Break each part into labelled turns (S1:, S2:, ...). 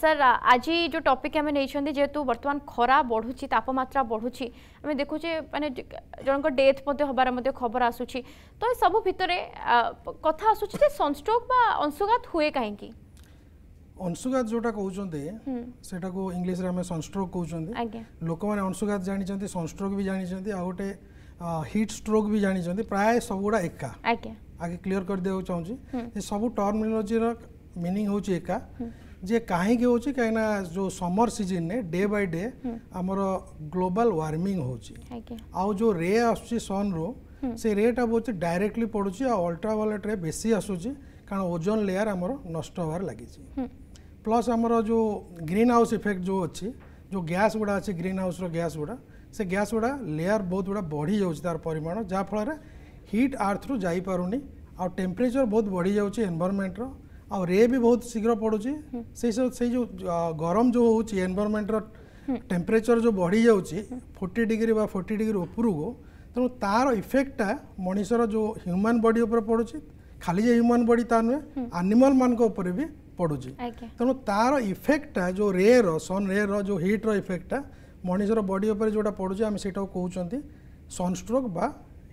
S1: sir ଆଜି ଯେଉଁ topic ଆମେ ନେଇଛନ୍ତି ଯେହେତୁ ବର୍ତ୍ତମାନ ଖରା ବଢ଼ୁଛି ତାପମାତ୍ରା ବଢ଼ୁଛି ଆମେ ଦେଖୁଛେ ମାନେ ଜଣଙ୍କ ଡେଥ୍ ମଧ୍ୟ ହେବାର ମଧ୍ୟ ଖବର ଆସୁଛି ତ ଏସବୁ ଭିତରେ କଥା ଆସୁଛି ଯେ ସନଷ୍ଟ୍ରୋକ୍ ବା ଅଂଶୁଘାତ ହୁଏ କାହିଁକି
S2: ଅଂଶୁଘାତ ଯେଉଁଟା କହୁଛନ୍ତି ସେଟାକୁ ଇଂଲିଶରେ ଆମେ ସନଷ୍ଟ୍ରୋକ୍ କହୁଛନ୍ତି ଲୋକମାନେ ଅଂଶୁଘାତ ଜାଣିଛନ୍ତି ସନଷ୍ଟ୍ରୋକ୍ ବି ଜାଣିଛନ୍ତି ଆଉ ଗୋଟେ ହିଟ୍ ଷ୍ଟ୍ରୋକ୍ ବି ଜାଣିଛନ୍ତି ପ୍ରାୟ ସବୁଗୁଡ଼ା ଏକା
S1: ଆଜ୍ଞା
S2: ଆଗେ କ୍ଲିଅର କରିଦେବାକୁ ଚାହୁଁଛି ସବୁ ଟର୍ମିନୋଲୋଜିର ମିନିଂ ହେଉଛି ଏକା ଯେ କାହିଁକି ହେଉଛି କାହିଁକିନା ଯେଉଁ ସମର ସିଜନ୍ରେ ଡେ ବାଇ ଡେ ଆମର ଗ୍ଲୋବାଲ ୱାର୍ମିଂ ହେଉଛି ଆଉ ଯେଉଁ ରେ ଆସୁଛି ସନ୍ରୁ ସେ ରେଟା ବହୁତ ଡାଇରେକ୍ଟଲି ପଡ଼ୁଛି ଆଉ ଅଲ୍ଟ୍ରାଭାୟୋଲେଟ୍ ରେ ବେଶୀ ଆସୁଛି କାରଣ ଓଜୋନ୍ ଲେୟାର ଆମର ନଷ୍ଟ ହେବାର ଲାଗିଛି ପ୍ଲସ୍ ଆମର ଯେଉଁ ଗ୍ରୀନ୍ ହାଉସ୍ ଇଫେକ୍ଟ ଯେଉଁ ଅଛି ଯେଉଁ ଗ୍ୟାସ୍ ଗୁଡ଼ା ଅଛି ଗ୍ରୀନ୍ ହାଉସ୍ର ଗ୍ୟାସ୍ ଗୁଡ଼ା ସେ ଗ୍ୟାସ୍ ଗୁଡ଼ା ଲେୟାର ବହୁତ ଗୁଡ଼ା ବଢ଼ିଯାଉଛି ତା'ର ପରିମାଣ ଯାହାଫଳରେ ହିଟ୍ ଆର୍ଥରୁ ଯାଇପାରୁନି ଆଉ ଟେମ୍ପରେଚର ବହୁତ ବଢ଼ିଯାଉଛି ଏନ୍ଭାରମେଣ୍ଟର ଆଉ ରେ ବି ବହୁତ ଶୀଘ୍ର ପଡ଼ୁଛି ସେଇ ସେଇ ଯେଉଁ ଗରମ ଯେଉଁ ହେଉଛି ଏନଭାରମେଣ୍ଟର ଟେମ୍ପରେଚର ଯେଉଁ ବଢ଼ି ଯାଉଛି ଫୋର୍ଟି ଡିଗ୍ରୀ ବା ଫୋର୍ଟି ଡିଗ୍ରୀ ଉପରକୁ ତେଣୁ ତା'ର ଇଫେକ୍ଟଟା ମଣିଷର ଯେଉଁ ହ୍ୟୁମାନ୍ ବଡି ଉପରେ ପଡ଼ୁଛି ଖାଲି ଯେ ହ୍ୟୁମାନ୍ ବଡି ତା ନୁହେଁ ଆନିମାଲମାନଙ୍କ ଉପରେ ବି ପଡ଼ୁଛି ତେଣୁ ତା'ର ଇଫେକ୍ଟଟା ଯେଉଁ ରେର ସନ୍ ରେର ଯେଉଁ ହିଟ୍ର ଇଫେକ୍ଟଟା ମଣିଷର ବଡି ଉପରେ ଯେଉଁଟା ପଡ଼ୁଛି ଆମେ ସେଇଟାକୁ କହୁଛନ୍ତି ସନ୍ଷ୍ଟ୍ରୋକ୍ ବା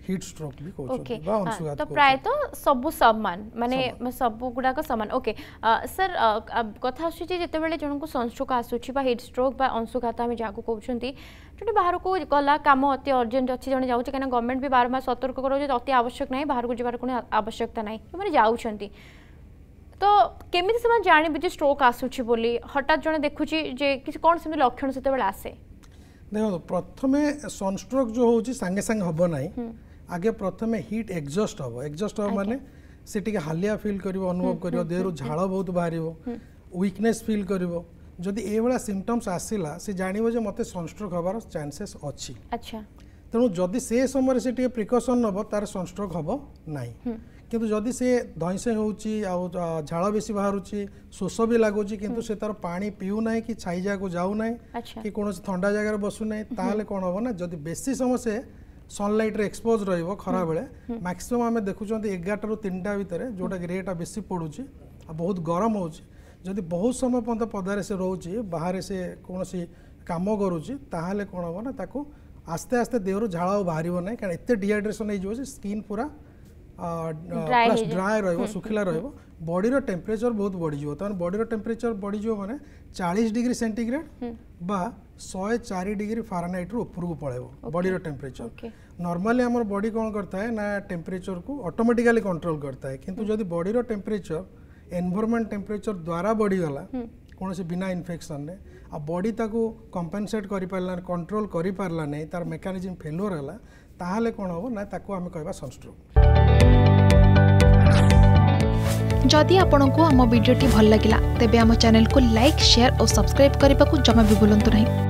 S2: हीट स्ट्रोक भी कोच ओके तो प्राय
S1: तो सब समान माने सब गुडा को समान ओके सर कथा सुची जते बेले जण को संस्ट्रोक आसुची बा हीट स्ट्रोक बा अंशुघात हम जा को कहउछंती जने बाहर को कला काम अति अर्जेंट अछि जने जाउछ कने गवर्नमेंट भी बारमा सतर्क करो जे अति आवश्यक नै बाहर को जेबार कोनी आवश्यकता नै माने जाउछंती तो केमिति समान जानिबे जे स्ट्रोक आसुची बोली हटात जने देखुची जे किछ कोन से लक्षण सते बेले आसे
S2: देखो प्रथमे सनस्ट्रोक जो होची सांगे सांगे हबो नै आगे प्रथम हिट एक्जस्ट हम एक्जस्ट हम मानते से टे हालिया फिल कर अनुभव कर देहर झाड़ बहुत बाहर विकने फिल कर जदि यहाँ सिमटम्स आसला से जानवे मत सनस्ट्रोक हबार चान्सेस अच्छी तेणु जदि से समय से प्रिकसन नब तार सनस्ट्रोक हम ना कि धईसे हो झाड़ बेस बाहर शोष भी लगुच कि तार पा पीऊना कि छाई जगह जाऊना
S1: कि
S2: कौन थंडा जगह बसुना कौन हम ना जब बेसी समय से ସନ୍ଲାଇଟ୍ରେ ଏକ୍ସପୋଜ୍ ରହିବ ଖରାବେଳେ ମ୍ୟାକ୍ସିମମ୍ ଆମେ ଦେଖୁଛନ୍ତି ଏଗାରଟାରୁ ତିନିଟା ଭିତରେ ଯେଉଁଟାକି ରେଟା ବେଶୀ ପଡ଼ୁଛି ଆଉ ବହୁତ ଗରମ ହେଉଛି ଯଦି ବହୁତ ସମୟ ପର୍ଯ୍ୟନ୍ତ ପଦାରେ ସେ ରହୁଛି ବାହାରେ ସେ କୌଣସି କାମ କରୁଛି ତାହେଲେ କ'ଣ ହେବ ନା ତାକୁ ଆସ୍ତେ ଆସ୍ତେ ଦେହରୁ ଝାଳ ଆଉ ବାହାରିବ ନାହିଁ କାରଣ ଏତେ ଡିହାଇଡ୍ରେସନ୍ ହେଇଯିବ ଯେ ସ୍କିନ୍ ପୁରା प्लस ड्राए रहा शुखला रहा टेम्परेचर बहुत बढ़ीज तेज बडीर टेम्परेचर बढ़ीज मैंने चालीस डिग्री सेंटीग्रेड बा शहे चार डिग्री फारेनहाइट रु उपरक पलैब बडीर टेम्परेचर नर्माली आम बडी कौन करता है ना टेम्परेचर को अटोमेटिकाली कंट्रोल करता है कि जब बडीर टेम्परेचर एनभरमेंट टेम्परेचर द्वारा बढ़ीगला কোণী বিনা ইনফেকশনে আর বডি তাকে কম্পেনসেট করে পারা কন্ট্রোল করে পারা না তার মেকানিজম ফেলোর হল তাহলে কোণ হব না তাকে আমি কহবা সনস্ট্রোক
S3: যদি আপনার আম ভিডিওটি ভাল লাগিলা তেবে আম চ্যানেলকে লাইক সেয়ার ও সবসক্রাইব করা জমা বি ভুলতু না